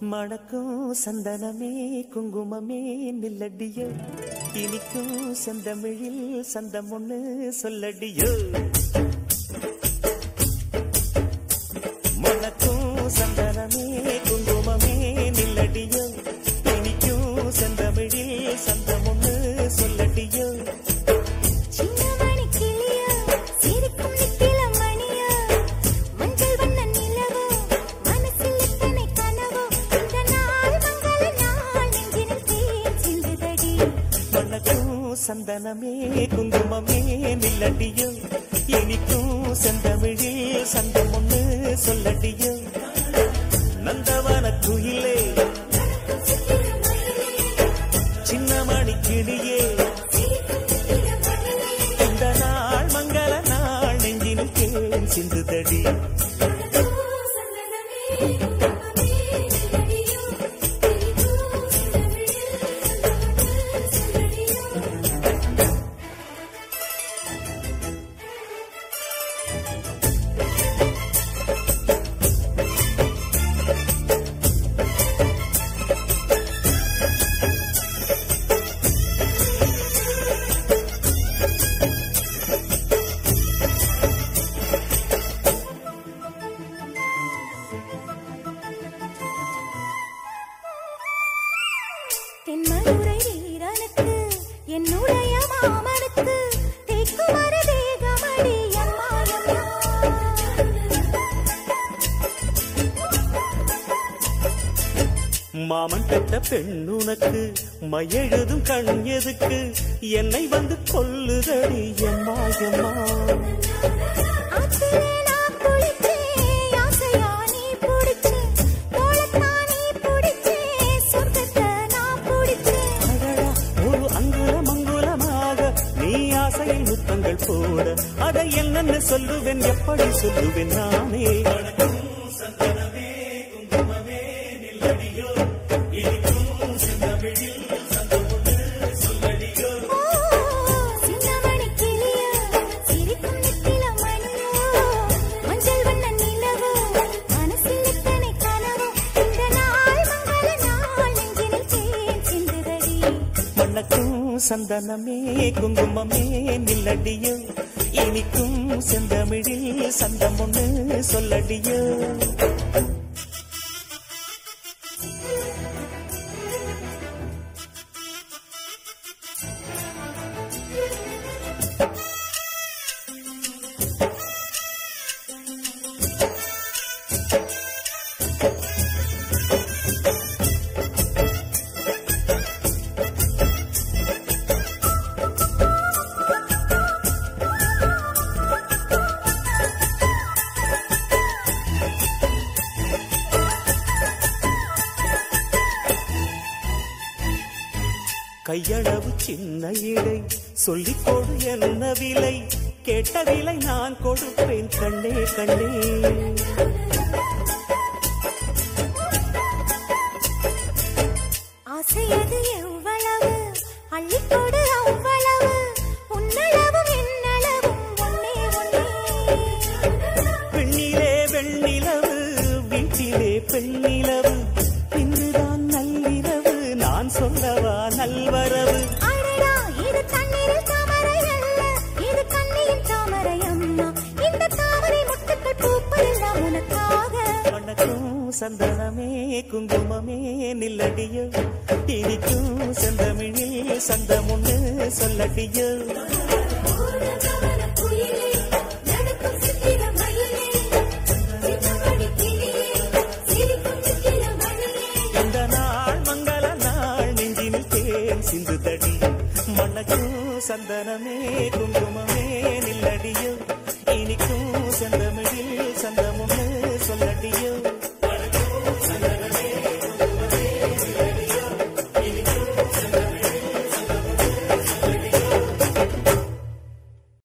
மணக்கும் சந்தனமே குங்குமமே நில்லடியோ. இனிக்கும் செந்தமிழில் சந்தம் ஒன்று சொல்லடியோ. சந்தனமே குங்குமமே நில்லடியோ எனக்கும் செந்தமிழில் சந்தம் ஒண்ணு சொல்லடியோ நந்தவன குயிலே சின்ன மணி கிளியே. இந்த நாள் மங்கள நாள் நெஞ்சினுக்கேன் சிந்து தடி Thank you. சிந்துதடி தென்மதுரை வீரனுக்கு என்னுடைய மாமனுக்கு தேக்குமர தேகமடி அம்மா அம்மா மாமன் பெற்ற பெண்ணுனக்கு மையெழுதும் கண் எதுக்கு? என்னை வந்து கொல்லுதடி எம்மா எம்மா அதை என்னென்ன சொல்லுவேன் எப்படி சொல்லுவேன் நானே? சந்தனமே குங்குமமே நில்லடியோ இனிக்கும் செந்தமிழில் சந்தம் ஒன்று சொல்லடியோ? கையளவு சின்ன இடை. சொல்லிக் கொடு என்ன விலை? கேட்ட விலை நான் கொடுப்பேன். கண்ணே கண்ணே. ஆசையது எவ்வளவு? அள்ளிக்கொடு அவ்வளவு? உன்னளவும் என்னளவும் ஒன்னே ஒன்னே. பெண்ணிலே வெண்ணிலவு வீட்டிலே பெண்ணிலவு சந்தனமே குங்குமமே நில்லடியோ? திரிக்கும் செந்தமிழில் சந்தமுன்னு சொல்லடியோ சந்தனமே குங்குமமே நில்லடியோ? இனிக்கும் செந்தம்